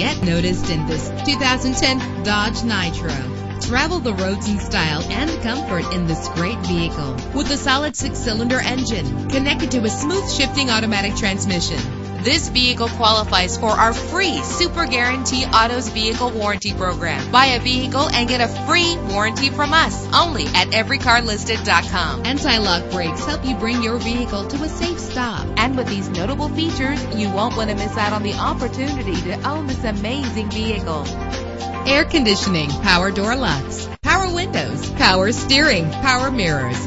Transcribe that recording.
get noticed in this 2010 Dodge Nitro. Travel the roads in style and comfort in this great vehicle with a solid six-cylinder engine connected to a smooth shifting automatic transmission. This vehicle qualifies for our free Super Guarantee Autos Vehicle Warranty Program. Buy a vehicle and get a free warranty from us only at everycarlisted.com. Anti-lock brakes help you bring your vehicle to a safe stop. And with these notable features, you won't want to miss out on the opportunity to own this amazing vehicle. Air conditioning, power door locks, power windows, power steering, power mirrors,